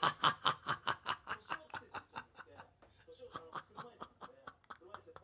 ha ha